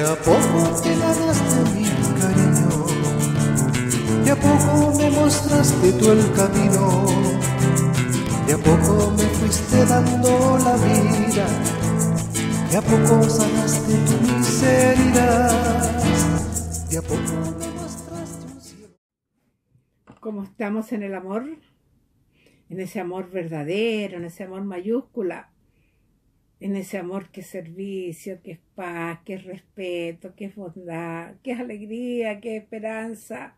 a poco te ganaste mi cariño, de a poco me mostraste tú el camino, de a poco me fuiste dando la vida, de a poco sanaste tu miseria, de a poco me mostraste un cielo. ¿Cómo estamos en el amor? En ese amor verdadero, en ese amor mayúscula en ese amor que es servicio, que es paz, que es respeto, que es bondad, que es alegría, que es esperanza.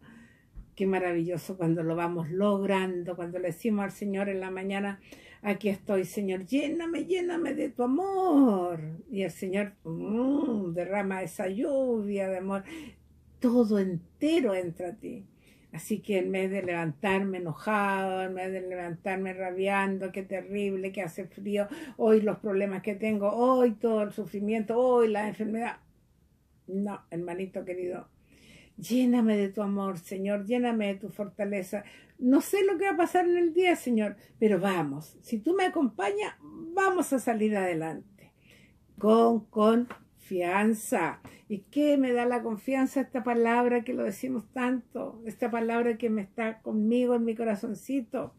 Qué maravilloso cuando lo vamos logrando, cuando le decimos al Señor en la mañana, aquí estoy, Señor, lléname, lléname de tu amor. Y el Señor mm, derrama esa lluvia de amor. Todo entero entra a ti. Así que en vez de levantarme enojado, en vez de levantarme rabiando, qué terrible, que hace frío, hoy los problemas que tengo, hoy todo el sufrimiento, hoy la enfermedad. No, hermanito querido, lléname de tu amor, Señor, lléname de tu fortaleza. No sé lo que va a pasar en el día, Señor, pero vamos, si tú me acompañas, vamos a salir adelante. Con, con confianza. ¿Y qué me da la confianza esta palabra que lo decimos tanto? Esta palabra que me está conmigo en mi corazoncito.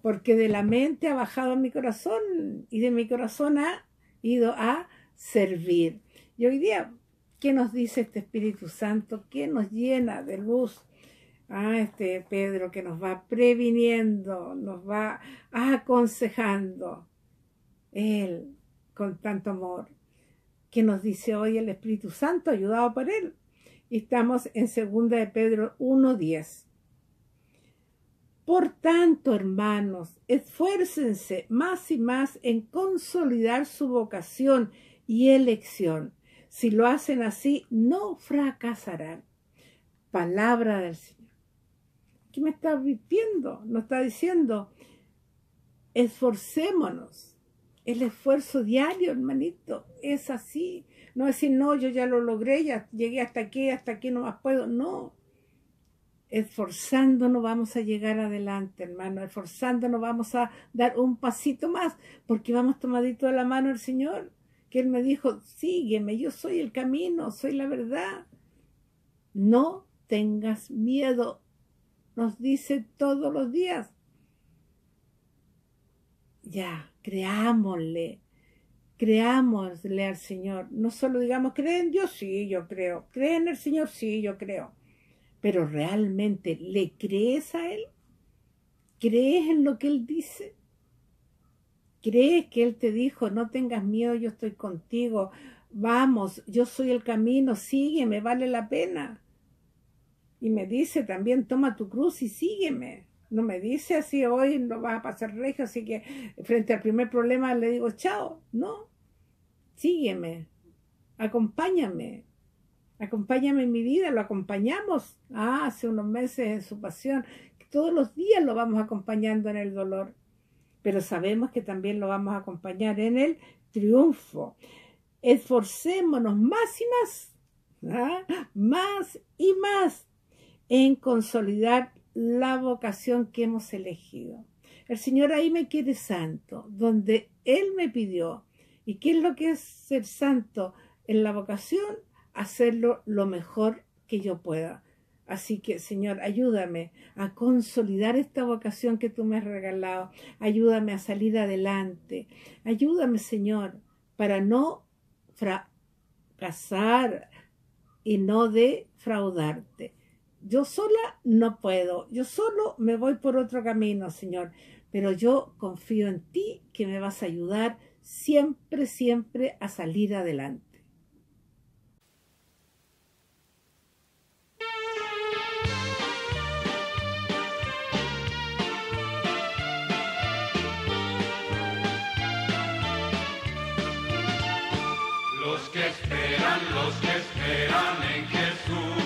Porque de la mente ha bajado a mi corazón y de mi corazón ha ido a servir. Y hoy día, ¿qué nos dice este Espíritu Santo? ¿Qué nos llena de luz? Ah, este Pedro que nos va previniendo, nos va aconsejando. Él, con tanto amor, que nos dice hoy el Espíritu Santo, ayudado por él. Estamos en 2 de Pedro 1.10. Por tanto, hermanos, esfuércense más y más en consolidar su vocación y elección. Si lo hacen así, no fracasarán. Palabra del Señor. ¿Qué me está viendo? Nos está diciendo, esforcémonos el esfuerzo diario, hermanito, es así. No decir, no, yo ya lo logré, ya llegué hasta aquí, hasta aquí no más puedo. No. Esforzándonos vamos a llegar adelante, hermano. Esforzándonos vamos a dar un pasito más, porque vamos tomadito de la mano el Señor, que Él me dijo, sígueme, yo soy el camino, soy la verdad. No tengas miedo, nos dice todos los días. Ya, creámosle, creámosle al Señor. No solo digamos, ¿creen en Dios? Sí, yo creo. ¿Creen en el Señor? Sí, yo creo. Pero realmente, ¿le crees a Él? ¿Crees en lo que Él dice? ¿Crees que Él te dijo, no tengas miedo, yo estoy contigo? Vamos, yo soy el camino, sígueme, vale la pena. Y me dice también, toma tu cruz y sígueme. No me dice así, hoy no vas a pasar regio, así que frente al primer problema le digo, chao, no, sígueme, acompáñame, acompáñame en mi vida, lo acompañamos ah, hace unos meses en su pasión, todos los días lo vamos acompañando en el dolor, pero sabemos que también lo vamos a acompañar en el triunfo. Esforcémonos más y más, ¿ah? más y más en consolidar la vocación que hemos elegido. El Señor ahí me quiere santo, donde Él me pidió. ¿Y qué es lo que es ser santo en la vocación? Hacerlo lo mejor que yo pueda. Así que, Señor, ayúdame a consolidar esta vocación que tú me has regalado. Ayúdame a salir adelante. Ayúdame, Señor, para no fracasar y no defraudarte. Yo sola no puedo, yo solo me voy por otro camino, Señor, pero yo confío en ti que me vas a ayudar siempre, siempre a salir adelante. Los que esperan, los que esperan en y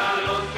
que